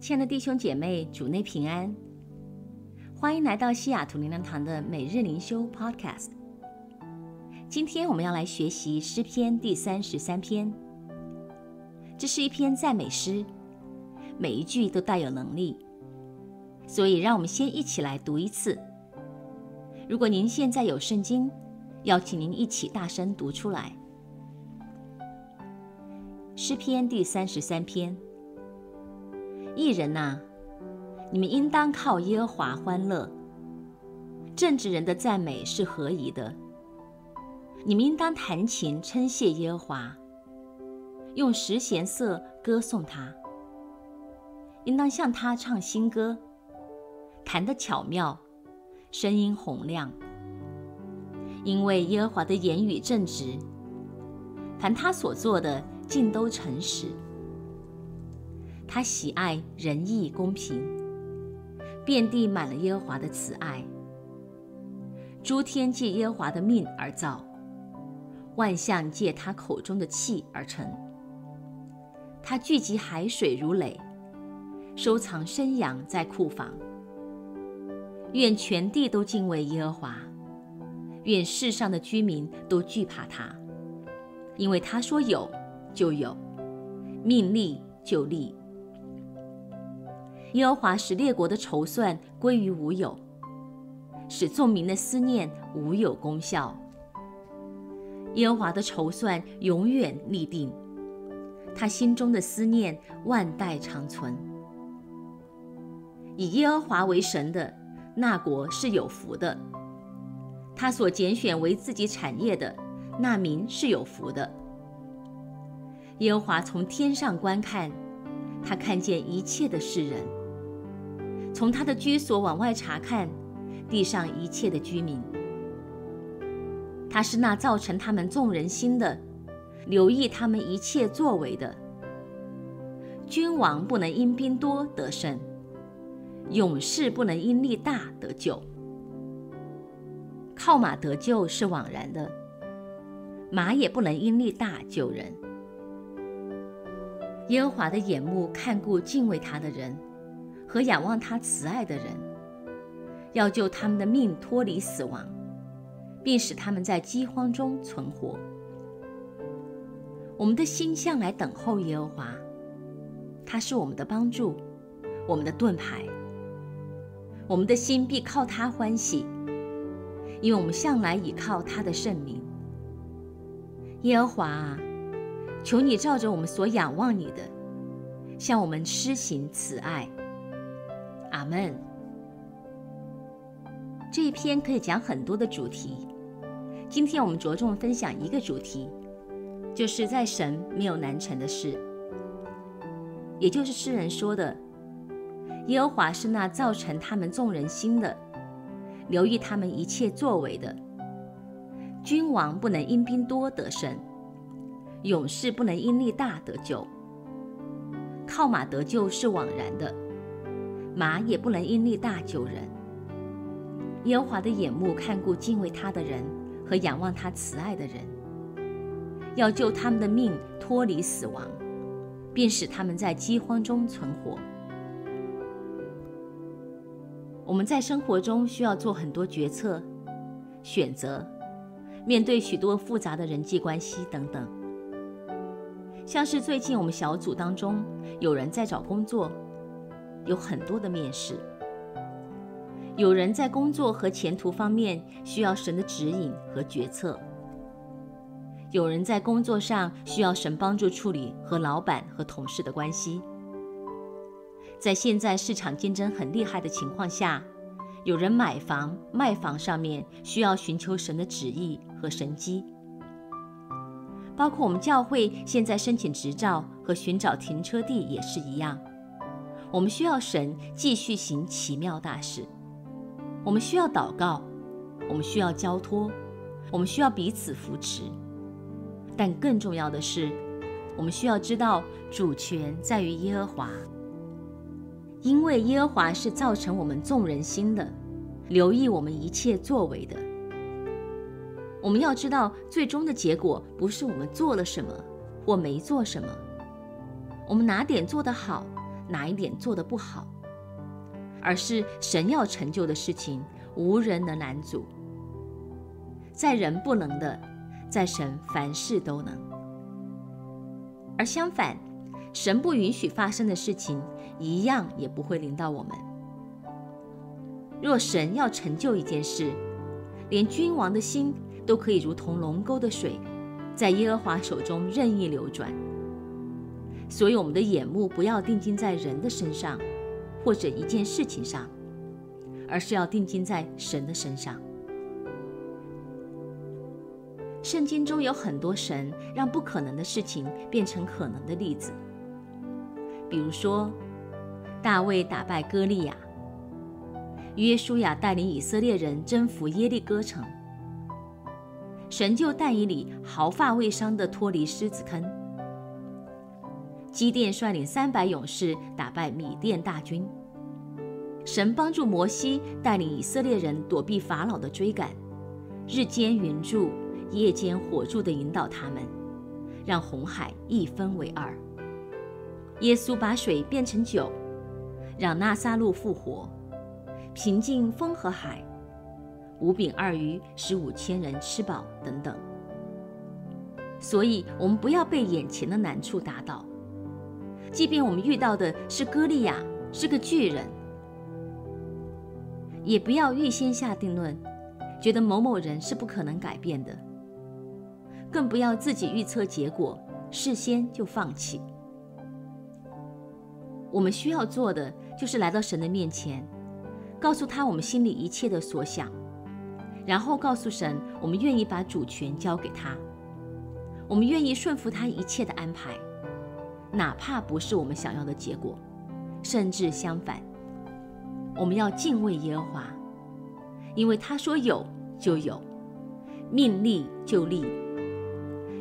亲爱的弟兄姐妹，主内平安，欢迎来到西雅图灵粮堂的每日灵修 Podcast。今天我们要来学习诗篇第三十三篇，这是一篇赞美诗，每一句都带有能力，所以让我们先一起来读一次。如果您现在有圣经，邀请您一起大声读出来。诗篇第三十三篇。艺人呐，你们应当靠耶和华欢乐。正直人的赞美是何宜的？你们应当弹琴称谢耶和华，用十弦瑟歌颂他。应当向他唱新歌，弹得巧妙，声音洪亮。因为耶和华的言语正直，凡他所做的尽都诚实。他喜爱仁义公平，遍地满了耶和华的慈爱。诸天借耶和华的命而造，万象借他口中的气而成。他聚集海水如垒，收藏生养在库房。愿全地都敬畏耶和华，愿世上的居民都惧怕他，因为他说有就有，命立就立。耶和华使列国的筹算归于无有，使众民的思念无有功效。耶和华的筹算永远立定，他心中的思念万代长存。以耶和华为神的那国是有福的，他所拣选为自己产业的那民是有福的。耶和华从天上观看，他看见一切的世人。从他的居所往外查看，地上一切的居民。他是那造成他们众人心的，留意他们一切作为的。君王不能因兵多得胜，勇士不能因力大得救。靠马得救是枉然的，马也不能因力大救人。耶和华的眼目看顾敬畏他的人。和仰望他慈爱的人，要救他们的命脱离死亡，并使他们在饥荒中存活。我们的心向来等候耶和华，他是我们的帮助，我们的盾牌。我们的心必靠他欢喜，因为我们向来倚靠他的圣名。耶和华啊，求你照着我们所仰望你的，向我们施行慈爱。阿门。这一篇可以讲很多的主题，今天我们着重分享一个主题，就是在神没有难成的事，也就是诗人说的：“耶和华是那造成他们众人心的，留意他们一切作为的。君王不能因兵多得胜，勇士不能因力大得救。靠马得救是枉然的。”马也不能因力大救人。耶和华的眼目看顾敬畏他的人和仰望他慈爱的人，要救他们的命脱离死亡，并使他们在饥荒中存活。我们在生活中需要做很多决策、选择，面对许多复杂的人际关系等等。像是最近我们小组当中有人在找工作。有很多的面试，有人在工作和前途方面需要神的指引和决策；有人在工作上需要神帮助处理和老板和同事的关系。在现在市场竞争很厉害的情况下，有人买房卖房上面需要寻求神的旨意和神机。包括我们教会现在申请执照和寻找停车地也是一样。我们需要神继续行奇妙大事，我们需要祷告，我们需要交托，我们需要彼此扶持。但更重要的是，我们需要知道主权在于耶和华，因为耶和华是造成我们众人心的，留意我们一切作为的。我们要知道，最终的结果不是我们做了什么或没做什么，我们哪点做得好。哪一点做得不好，而是神要成就的事情，无人能拦阻。在人不能的，在神凡事都能。而相反，神不允许发生的事情，一样也不会临到我们。若神要成就一件事，连君王的心都可以如同龙沟的水，在耶和华手中任意流转。所以，我们的眼目不要定睛在人的身上，或者一件事情上，而是要定睛在神的身上。圣经中有很多神让不可能的事情变成可能的例子，比如说大卫打败歌利亚，约书亚带领以色列人征服耶利哥城，神就带以理毫发未伤地脱离狮子坑，基甸率领三百勇士打败米甸大军，神帮助摩西带领以色列人躲避法老的追赶，日间云柱。夜间火柱的引导他们，让红海一分为二。耶稣把水变成酒，让拉撒路复活，平静风和海。五饼二鱼使五千人吃饱，等等。所以，我们不要被眼前的难处打倒，即便我们遇到的是歌利亚，是个巨人，也不要预先下定论，觉得某某人是不可能改变的。更不要自己预测结果，事先就放弃。我们需要做的就是来到神的面前，告诉他我们心里一切的所想，然后告诉神，我们愿意把主权交给他，我们愿意顺服他一切的安排，哪怕不是我们想要的结果，甚至相反，我们要敬畏耶和华，因为他说有就有，命立就立。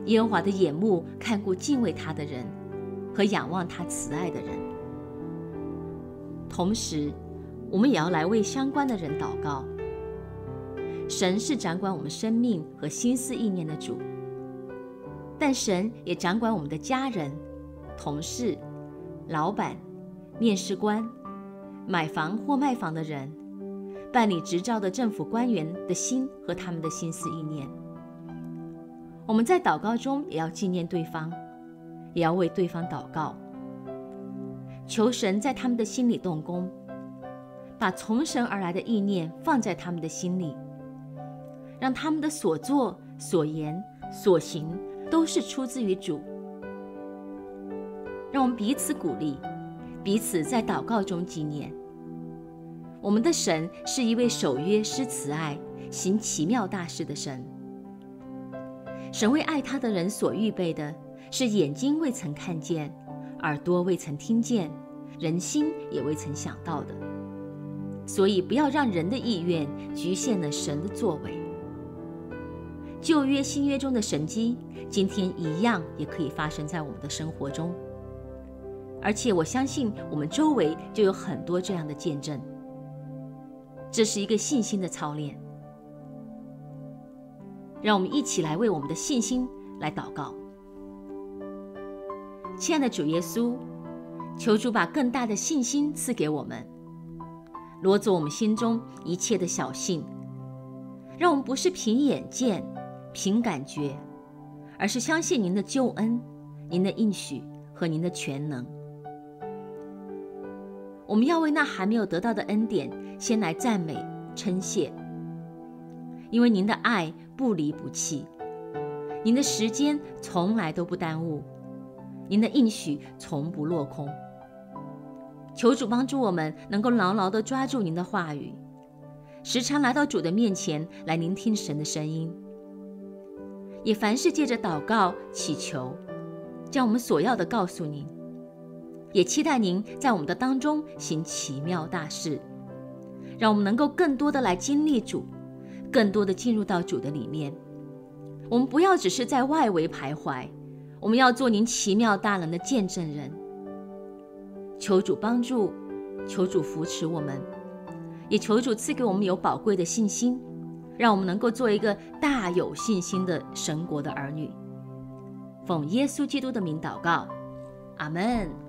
耶和华的眼目看顾敬畏他的人，和仰望他慈爱的人。同时，我们也要来为相关的人祷告。神是掌管我们生命和心思意念的主，但神也掌管我们的家人、同事、老板、面试官、买房或卖房的人、办理执照的政府官员的心和他们的心思意念。我们在祷告中也要纪念对方，也要为对方祷告，求神在他们的心里动工，把从神而来的意念放在他们的心里，让他们的所作所言所行都是出自于主。让我们彼此鼓励，彼此在祷告中纪念。我们的神是一位守约施慈爱、行奇妙大事的神。神为爱他的人所预备的，是眼睛未曾看见，耳朵未曾听见，人心也未曾想到的。所以，不要让人的意愿局限了神的作为。旧约、新约中的神迹，今天一样也可以发生在我们的生活中。而且，我相信我们周围就有很多这样的见证。这是一个信心的操练。让我们一起来为我们的信心来祷告，亲爱的主耶稣，求主把更大的信心赐给我们，挪走我们心中一切的小信，让我们不是凭眼见、凭感觉，而是相信您的救恩、您的应许和您的全能。我们要为那还没有得到的恩典先来赞美称谢，因为您的爱。不离不弃，您的时间从来都不耽误，您的应许从不落空。求主帮助我们能够牢牢地抓住您的话语，时常来到主的面前来聆听神的声音，也凡事借着祷告祈求，将我们所要的告诉您，也期待您在我们的当中行奇妙大事，让我们能够更多的来经历主。更多的进入到主的里面，我们不要只是在外围徘徊，我们要做您奇妙大能的见证人。求主帮助，求主扶持我们，也求主赐给我们有宝贵的信心，让我们能够做一个大有信心的神国的儿女。奉耶稣基督的名祷告，阿门。